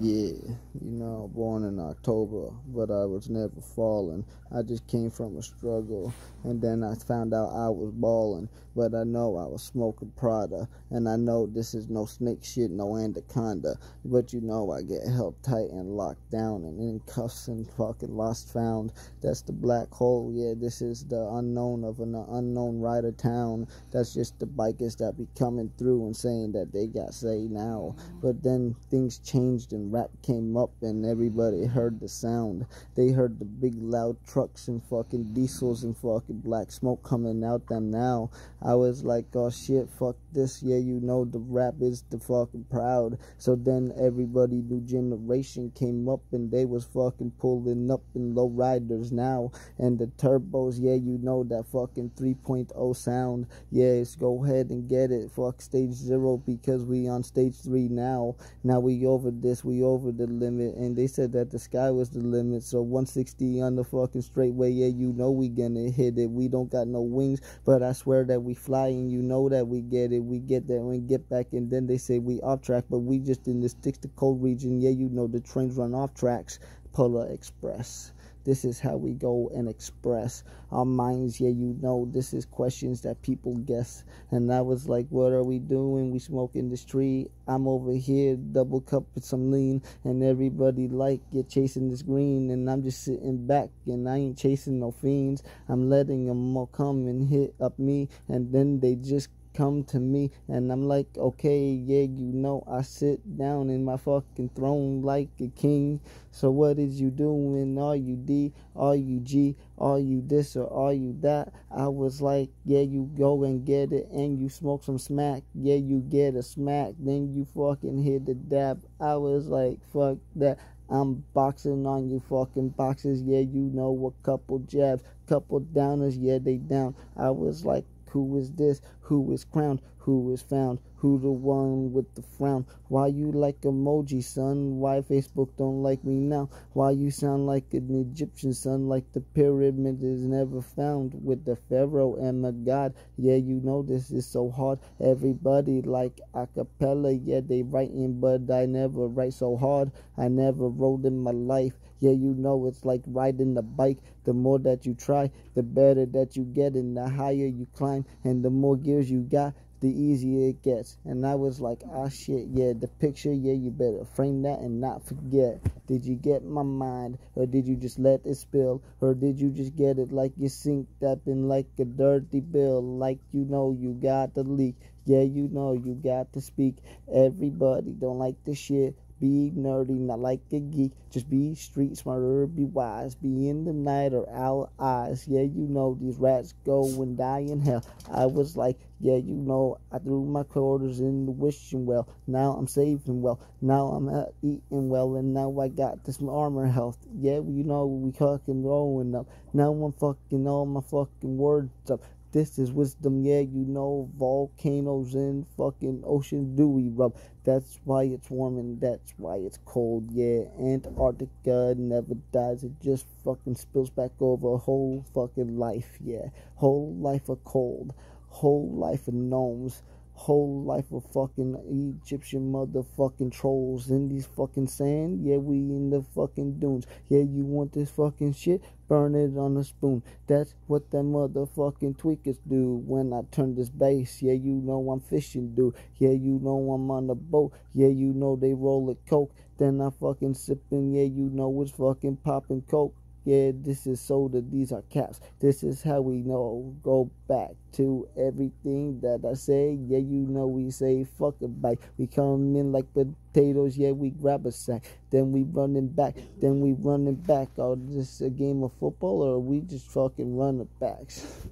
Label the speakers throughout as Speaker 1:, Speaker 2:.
Speaker 1: Yeah, you know, born in October, but I was never falling. I just came from a struggle, and then I found out I was balling. But I know I was smoking Prada, and I know this is no snake shit, no anaconda. But you know I get held tight and locked down and in cuffs and fucking lost found. That's the black hole. Yeah, this is the unknown of an unknown rider town. That's just the bikers that be coming through and saying that they got say now. But then things changed and rap came up and everybody heard the sound. They heard the big loud trucks and fucking diesels and fucking black smoke coming out them now. I was like, oh shit, fuck this. Yeah, you know the rap is the fucking proud. So then everybody new generation came up and they was fucking pulling up in low riders now. And the turbos, yeah, you know that fucking 3.0 sound. Yes, go ahead and get it. Fuck stage zero because we on stage three now. Now we over this, we over the limit. And they said that the sky was the limit. So 160 on the fucking straightway, yeah, you know we gonna hit it. We don't got no wings, but I swear that we fly and you know that we get it. We get there and get back and then they say we off track, but we just in the sticks to cold region. Yeah, you know the trains run off tracks. Polar Express. This is how we go and express our minds. Yeah, you know, this is questions that people guess. And I was like, what are we doing? We smoke in the street. I'm over here, double cup with some lean. And everybody like, you're chasing this green. And I'm just sitting back and I ain't chasing no fiends. I'm letting them all come and hit up me. And then they just come to me and I'm like, okay, yeah, you know, I sit down in my fucking throne like a king. So what is you doing? Are you D? Are you G? Are you this or are you that? I was like, yeah, you go and get it and you smoke some smack. Yeah, you get a smack. Then you fucking hit the dab. I was like, fuck that. I'm boxing on you fucking boxes. Yeah, you know a couple jabs, couple downers. Yeah, they down. I was like, who is this? Who is crowned? Who is found? Who the one with the frown? Why you like emoji, son? Why Facebook don't like me now? Why you sound like an Egyptian, son? Like the pyramid is never found with the pharaoh and the god. Yeah, you know this is so hard. Everybody like acapella. Yeah, they writing, but I never write so hard. I never wrote in my life. Yeah, you know it's like riding a bike. The more that you try, the better that you get, and the higher you climb, and the more gears you got, the easier it gets. And I was like, ah, shit, yeah, the picture, yeah, you better frame that and not forget. Did you get my mind, or did you just let it spill, or did you just get it like you synced up in like a dirty bill, like you know you got the leak. Yeah, you know you got to speak. Everybody don't like the shit be nerdy, not like a geek. Just be street smarter, be wise. Be in the night or our eyes. Yeah, you know these rats go and die in hell. I was like, yeah, you know, I threw my quarters in the wishing well. Now I'm saving well. Now I'm eating well, and now I got this armor health. Yeah, you know we fucking rolling up. Now I'm fucking all my fucking words up. This is wisdom, yeah, you know, volcanoes in fucking ocean dewy rub. That's why it's warm and that's why it's cold, yeah. Antarctica never dies, it just fucking spills back over a whole fucking life, yeah. Whole life of cold, whole life of gnomes whole life of fucking Egyptian motherfucking trolls in these fucking sand. Yeah, we in the fucking dunes. Yeah, you want this fucking shit? Burn it on a spoon. That's what them motherfucking tweakers do when I turn this bass. Yeah, you know I'm fishing, dude. Yeah, you know I'm on the boat. Yeah, you know they roll a coke. Then I fucking sipping. Yeah, you know it's fucking popping coke. Yeah, this is soda. These are caps. This is how we know. Go back to everything that I say. Yeah, you know we say fuck a bite. We come in like potatoes. Yeah, we grab a sack. Then we running back. Then we running back. Oh, this a game of football or we just fucking running backs?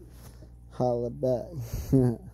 Speaker 1: Holla back.